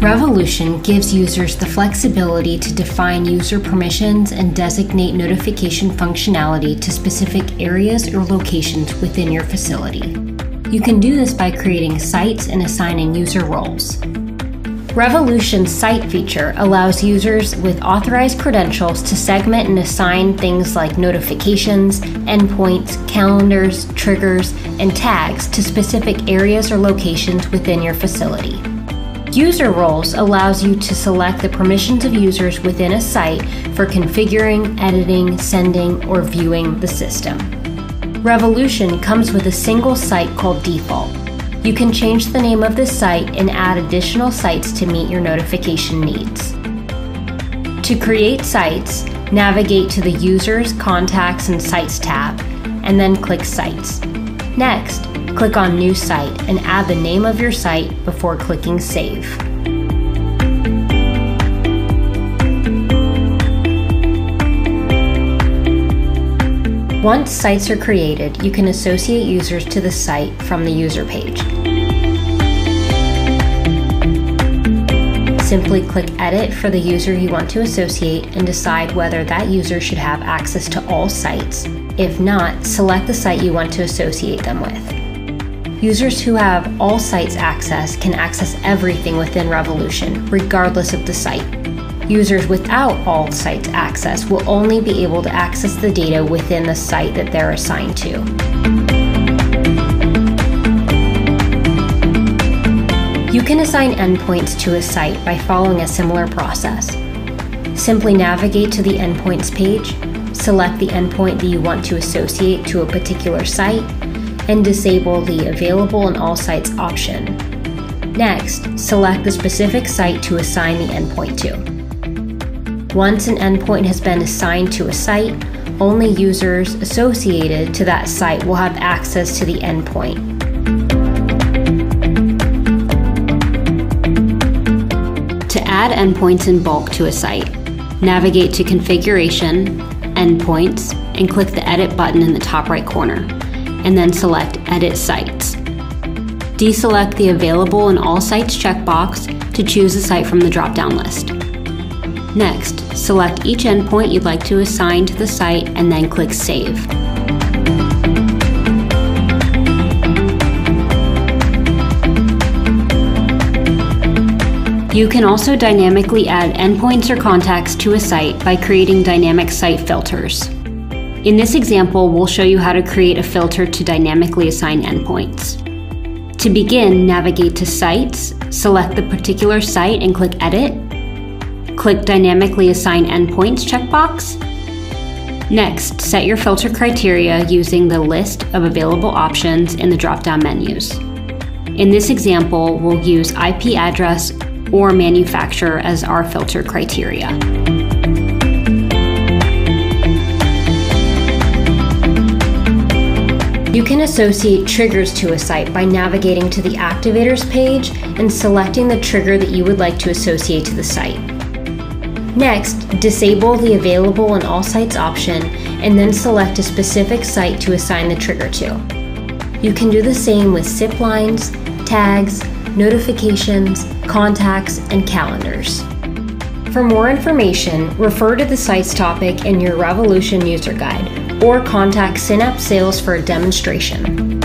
Revolution gives users the flexibility to define user permissions and designate notification functionality to specific areas or locations within your facility. You can do this by creating sites and assigning user roles. Revolution's site feature allows users with authorized credentials to segment and assign things like notifications, endpoints, calendars, triggers, and tags to specific areas or locations within your facility. User roles allows you to select the permissions of users within a site for configuring, editing, sending, or viewing the system. Revolution comes with a single site called Default. You can change the name of this site and add additional sites to meet your notification needs. To create sites, navigate to the Users, Contacts, and Sites tab, and then click Sites. Next, click on New Site and add the name of your site before clicking Save. Once sites are created, you can associate users to the site from the user page. Simply click Edit for the user you want to associate and decide whether that user should have access to all sites. If not, select the site you want to associate them with. Users who have all sites access can access everything within Revolution, regardless of the site. Users without all sites access will only be able to access the data within the site that they're assigned to. Can assign endpoints to a site by following a similar process. Simply navigate to the Endpoints page, select the endpoint that you want to associate to a particular site, and disable the Available on All Sites option. Next, select the specific site to assign the endpoint to. Once an endpoint has been assigned to a site, only users associated to that site will have access to the endpoint. Add endpoints in bulk to a site, navigate to Configuration, Endpoints, and click the Edit button in the top right corner and then select Edit Sites. Deselect the Available in All Sites checkbox to choose a site from the drop-down list. Next, select each endpoint you'd like to assign to the site and then click Save. You can also dynamically add endpoints or contacts to a site by creating dynamic site filters. In this example, we'll show you how to create a filter to dynamically assign endpoints. To begin, navigate to Sites, select the particular site and click Edit. Click Dynamically Assign Endpoints checkbox. Next, set your filter criteria using the list of available options in the drop-down menus. In this example, we'll use IP address or manufacturer as our filter criteria. You can associate triggers to a site by navigating to the Activators page and selecting the trigger that you would like to associate to the site. Next, disable the Available on All Sites option and then select a specific site to assign the trigger to. You can do the same with zip lines, tags, notifications, contacts, and calendars. For more information, refer to the sites topic in your Revolution user guide or contact Syn-Apps Sales for a demonstration.